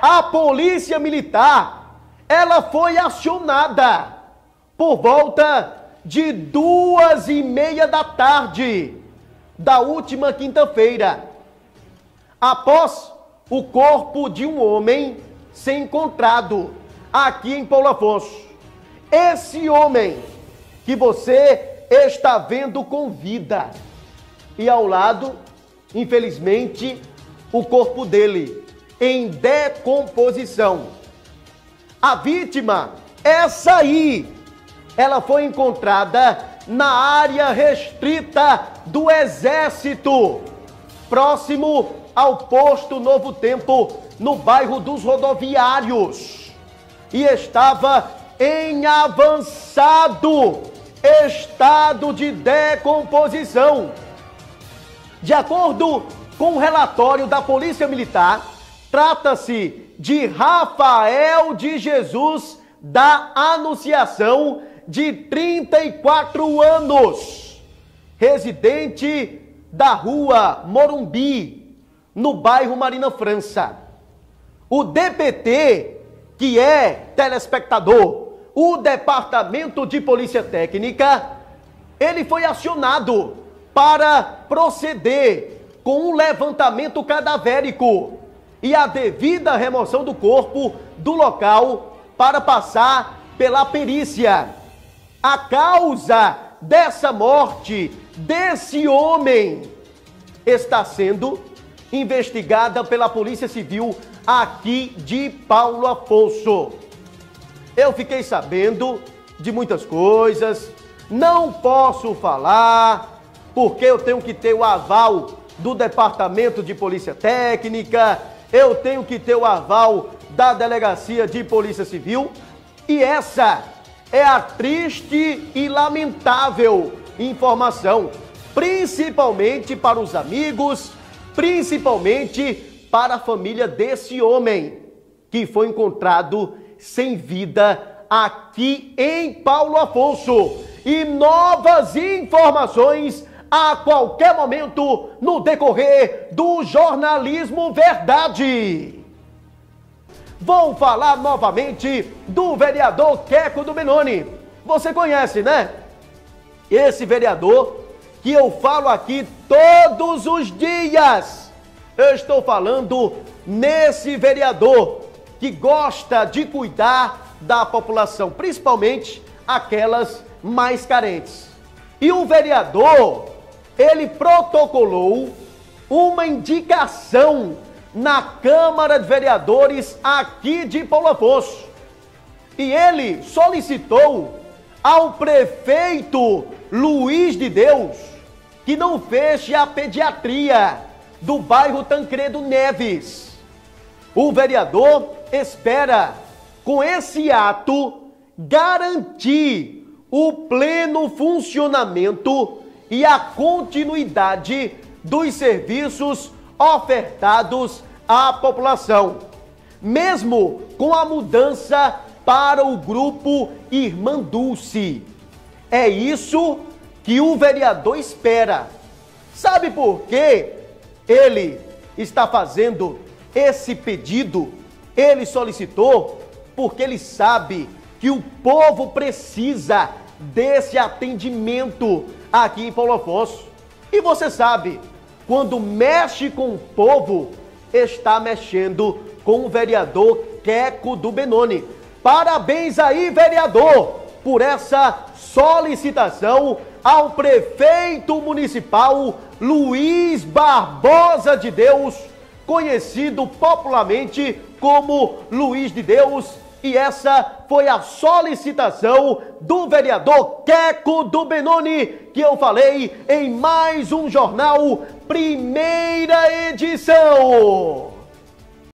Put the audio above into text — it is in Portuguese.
A polícia militar, ela foi acionada por volta de duas e meia da tarde da última quinta-feira, após o corpo de um homem ser encontrado aqui em Paulo Afonso. Esse homem que você está vendo com vida e ao lado, infelizmente, o corpo dele em decomposição. A vítima, essa aí, ela foi encontrada na área restrita do Exército, próximo ao posto Novo Tempo, no bairro dos Rodoviários, e estava em avançado estado de decomposição. De acordo com o relatório da Polícia Militar, trata-se de Rafael de Jesus da Anunciação, de 34 anos, residente da rua Morumbi, no bairro Marina França. O DPT, que é telespectador, o Departamento de Polícia Técnica, ele foi acionado para proceder com um levantamento cadavérico e a devida remoção do corpo do local para passar pela perícia. A causa dessa morte desse homem está sendo investigada pela Polícia Civil aqui de Paulo Afonso. Eu fiquei sabendo de muitas coisas, não posso falar, porque eu tenho que ter o aval do Departamento de Polícia Técnica, eu tenho que ter o aval da Delegacia de Polícia Civil, e essa é a triste e lamentável informação, principalmente para os amigos, principalmente para a família desse homem que foi encontrado sem vida aqui em Paulo Afonso. E novas informações a qualquer momento no decorrer do jornalismo Verdade. Vou falar novamente do vereador Queco do Benoni. Você conhece, né? Esse vereador que eu falo aqui todos os dias. Eu estou falando nesse vereador que gosta de cuidar da população, principalmente aquelas mais carentes. E o vereador, ele protocolou uma indicação na Câmara de Vereadores aqui de Paulo Afonso. E ele solicitou ao prefeito Luiz de Deus que não feche a pediatria do bairro Tancredo Neves. O vereador espera, com esse ato, garantir o pleno funcionamento e a continuidade dos serviços ofertados à população, mesmo com a mudança para o grupo Irmã Dulce. É isso que o vereador espera. Sabe por que ele está fazendo esse pedido? Ele solicitou porque ele sabe que o povo precisa desse atendimento aqui em Paulo Afonso. E você sabe, quando mexe com o povo, está mexendo com o vereador Queco do Benoni. Parabéns aí, vereador, por essa solicitação ao prefeito municipal Luiz Barbosa de Deus, conhecido popularmente como Luiz de Deus. E essa foi a solicitação do vereador Queco do Benoni, que eu falei em mais um jornal, primeira edição.